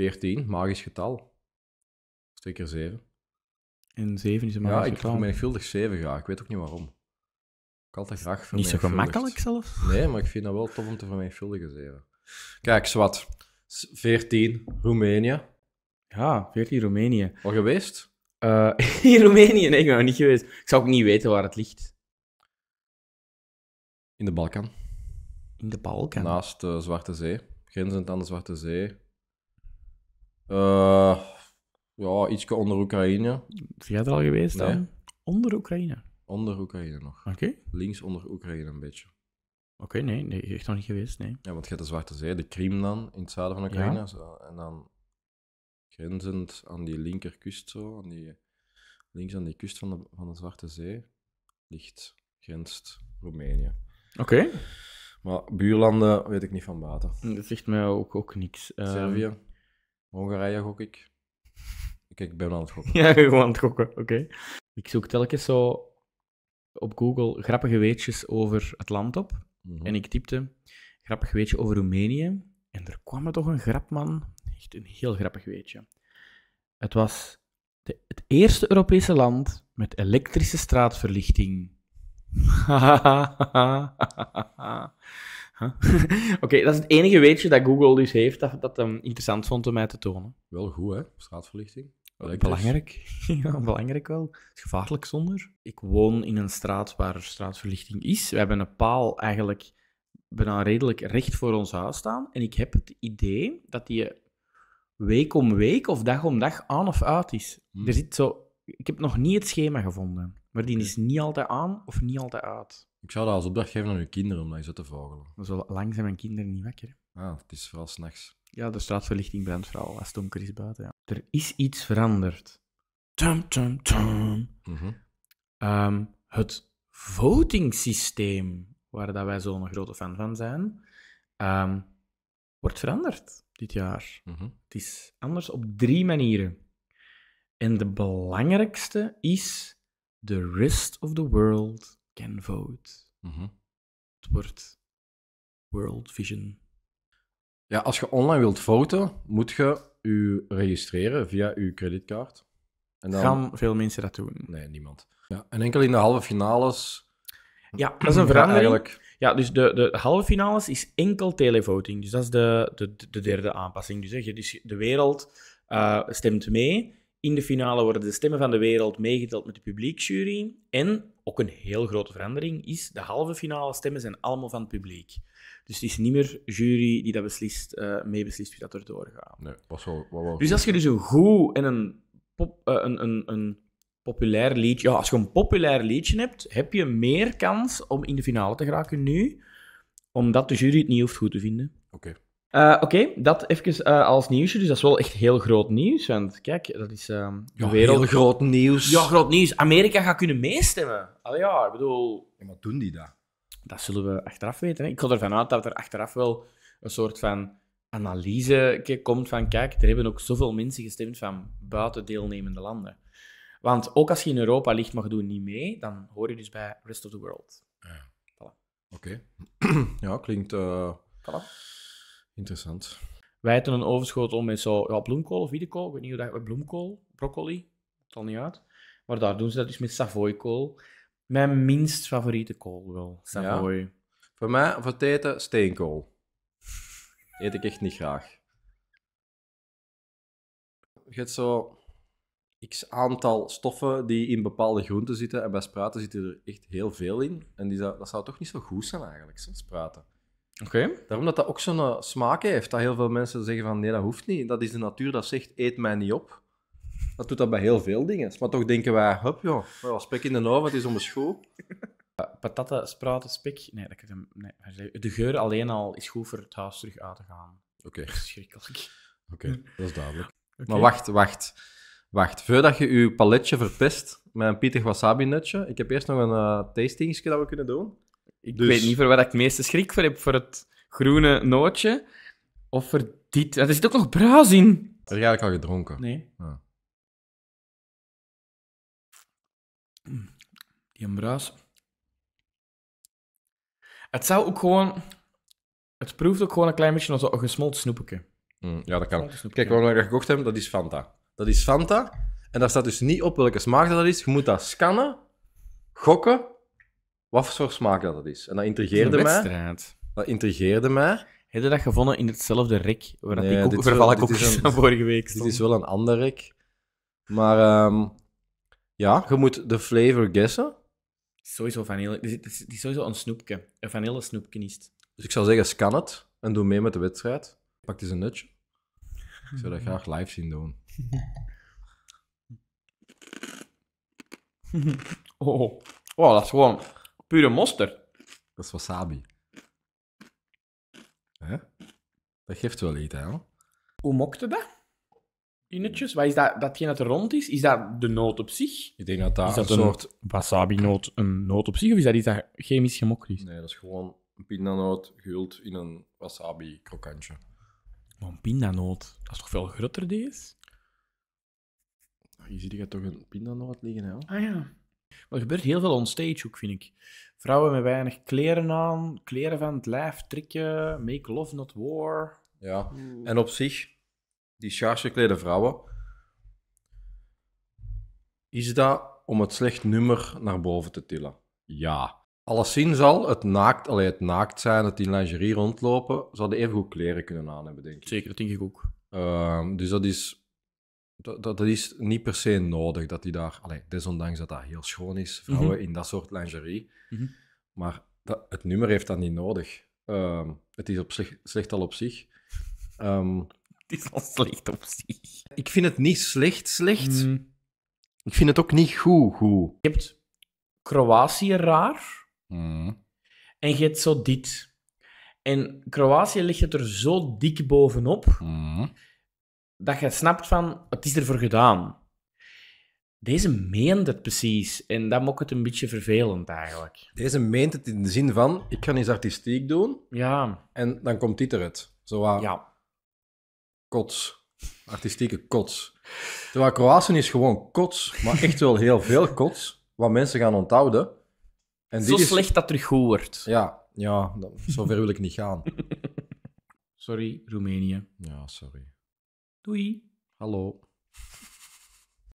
14, magisch getal. Twee keer 7. En 7 is een Ja, magisch ik getal. vermenigvuldig 7 graag. Ik weet ook niet waarom. Ik altijd graag Niet zo gemakkelijk zelfs. Nee, maar ik vind dat wel tof om te vermenigvuldigen 7. Kijk, zwart. 14, Roemenië. Ja, 14 Roemenië. Al geweest? Eh, in Roemenië? Nee, ik ben nog niet geweest. Ik zou ook niet weten waar het ligt. In de Balkan. In de Balkan. Naast de Zwarte Zee. Grenzend aan de Zwarte Zee. Eh, ja, ietsje onder Oekraïne. Is jij er al geweest Nee. dan? Onder Oekraïne. Onder Oekraïne nog. Oké. Links onder Oekraïne een beetje. Oké, nee, nee, echt nog niet geweest, nee. Ja, want je hebt de Zwarte Zee, de Krim dan, in het zuiden van Oekraïne. Zo, en dan grenzend aan die linkerkust zo, aan die, links aan die kust van de, van de Zwarte Zee, ligt, grenst Roemenië. Oké. Maar buurlanden weet ik niet van buiten. Dat zegt mij ook, ook niks. Ehm, Servië, Hongarije gok ik. Kijk, ik ben aan het gokken. Ja, gewoon aan het gokken, oké. Ik zoek telkens zo op Google grappige weetjes over het land op. Mhm. En ik typte grappig weetje over Roemenië. En er kwam er toch een grap, man. Echt een heel grappig weetje. Het was de- het eerste Europese land met elektrische straatverlichting. Huh? Oké, dat is het enige weetje dat Google dus heeft dat, dat hem interessant vond om mij te tonen. Wel goed, hè? Straatverlichting. Belangrijk. Ja, belangrijk wel. Het is gevaarlijk zonder. Ik woon in een straat waar er straatverlichting is. We hebben een paal eigenlijk bijna redelijk recht voor ons huis staan. En ik heb het idee dat die week om week of dag om dag aan of uit is. Hmm. Er zit zo... Ik heb nog niet het schema gevonden. Maar die is niet altijd aan of niet altijd uit. Ik zou dat als opdracht geven aan uw kinderen om dat eens te vogelen. Zo lang zijn mijn kinderen niet wakker. Ah, het is vooral s'nachts. Ja, de straatverlichting brandt vooral als het donker is buiten. Ja. Er is iets veranderd. Tum, tum, tum. Mhm. Ehm, het votingsysteem, waar dat wij zo'n grote fan van zijn, ehm, wordt veranderd dit jaar. Mhm. Het is anders op drie manieren. En de belangrijkste is: the rest of the world can vote. Mhm. Het wordt World Vision. Ja, als je online wilt foto's, moet je je registreren via je creditcard. En dan... Gaan veel mensen dat doen? Nee, niemand. Ja, en enkel in de halve finales. Ja, dat is een Ja, verandering. eigenlijk. Ja, dus de, de halve finales is enkel televoting. Dus dat is de, de, de derde aanpassing. Dus, hè, dus de wereld eh, stemt mee. In de finale worden de stemmen van de wereld meegeteld met de publiekjury. En, ook een heel grote verandering, is de halve finale stemmen zijn allemaal van het publiek. Dus het is niet meer jury die dat beslist, eh meebeslist wie dat er doorgaat. Nee, wel, wel Dus als je dus een goed en een, pop, eh, een, een, een populair liedje... Ja, als je een populair liedje hebt, heb je meer kans om in de finale te geraken nu, omdat de jury het niet hoeft goed te vinden. Oké. Eh, Oké, dat even eh, als nieuwsje. Dus dat is wel echt heel groot nieuws. Want kijk, dat is ehm, de Ja, wereld... heel groot nieuws. Ja, groot nieuws. Amerika gaat kunnen meestemmen. Allee, ja, ik bedoel... Ja, maar doen die dat? Dat zullen we achteraf weten. Hè. Ik ga ervan uit dat er achteraf wel een soort van analyse komt van kijk, er hebben ook zoveel mensen gestemd van buiten deelnemende landen. Want ook als je in Europa ligt, maar je doet niet mee, dan hoor je dus bij rest of the world. Oké. ja, klinkt eh, Voilà. Interessant. Wij eten een overschot om met zo ja, bloemkool of wiedekool. Ik weet niet hoe dat... Bloemkool? Broccoli? Het niet uit. Maar daar doen ze dat dus met Savoy-kool. Mijn minst favoriete kool wel. Savoy. Voor mij, voor het eten, steenkool. Eet ik echt niet graag. Je hebt zo x aantal stoffen die in bepaalde groenten zitten. En bij spruiten zitten er echt heel veel in. En die dat zou toch niet zo goed zijn eigenlijk, zo, spruiten. Oké. Daarom dat dat ook zo'n eh, smaak heeft. Dat heel veel mensen zeggen van nee, dat hoeft niet. Dat is de natuur dat zegt, eet mij niet op. Dat doet dat bij heel veel dingen. Maar toch denken wij, hup joh, wel, spek in de oven, het is om de school. Patatten, spruiten, spek. Nee, dat kan ik hem- nee, de geur alleen al is goed voor het huis terug uit te gaan. Oké, Verschrikkelijk. oké, dat is duidelijk. Maar wacht, wacht. Wacht, voordat je je paletje verpest met een pittig wasabi-nutje, ik heb eerst nog een eh tastingetje dat we kunnen doen. Ik Dus- weet niet voor wat ik het meeste schrik voor heb. Voor het groene nootje of voor dit. Er zit ook nog bruis in. Heb je eigenlijk al gedronken? Nee. Ah. Mm, Die een bruis. Het zou ook gewoon... Het proeft ook gewoon een klein beetje als een gesmolten snoepje. Mm, ja, dat kan. Kijk, waarom ik dat gekocht heb, dat is Fanta. Dat is Fanta. En daar staat dus niet op welke smaak dat is. Je moet dat scannen, gokken, wat voor smaak dat het is. En dat intrigeerde mij. wedstrijd. Dat intrigeerde mij. Heb je dat gevonden in hetzelfde rek waar dat Nee, die dit koek, wel- dit koekjes een- van vorige week Dit stonden? is wel een ander rek. Maar ehm, ja, je moet de flavor guessen. Sowieso vanille. Het is, sowieso een snoepje. Een vanille snoepje is het. Dus ik zou zeggen, scan het en doe mee met de wedstrijd. Pak eens een nutje. Ik zou dat graag live zien doen. Oh. oh, dat is gewoon pure mosterd. Dat is wasabi. Hè? Dat geeft wel iets, hè? Hoe mokte dat? Innetjes? Wat is dat? Datgene dat er rond is? Is dat de noot op zich? Ik denk dat dat, Is dat een een- soort... Wasabi-noot een noot op zich? Of is dat iets dat chemisch gemokt is? Nee, dat is gewoon een pindanoot gehuld in een wasabi-krokantje. Maar een pindanoot. Dat is toch veel groter, deze? Hier zie je toch een pindanoot liggen, hè? Ah ja. Maar er gebeurt heel veel onstage ook, vind ik. Vrouwen met weinig kleren aan, kleren van het lijf trekken, make love not war. Ja. En op zich, die schaars geklede vrouwen, is dat om het slecht nummer naar boven te tillen? Ja. Alleszins al, het naakt, allee, het naakt zijn, het in lingerie rondlopen, zouden even goed kleren kunnen aan hebben, denk ik. Zeker, dat denk ik ook. Ehm, dus dat is, dat, dat is niet per se nodig dat die daar, allee, desondanks dat dat heel schoon is, vrouwen Mhm. in dat soort lingerie. Mhm. Maar dat, het nummer heeft dat niet nodig. Ehm, het is op zich, slecht al op zich. Ehm, Het is al slecht op zich. ik vind het niet slecht, slecht. Mm. Ik vind het ook niet goed, goed. Je hebt Kroatië raar en je hebt zo dit. En Kroatië ligt het er zo dik bovenop Mm. Dat je snapt van, het is ervoor gedaan. Deze meent het precies en dat maakt het een beetje vervelend eigenlijk. Deze meent het in de zin van, ik ga iets artistiek doen Ja, en dan komt dit eruit. Zo ja. kots. Artistieke kots. Terwijl Kroatië is gewoon kots, maar echt wel heel veel kots, wat mensen gaan onthouden. En Zo dit is... slecht dat terug goed wordt. Ja, ja, zover wil ik niet gaan. Sorry, Roemenië. Ja, sorry. Doei. Hallo.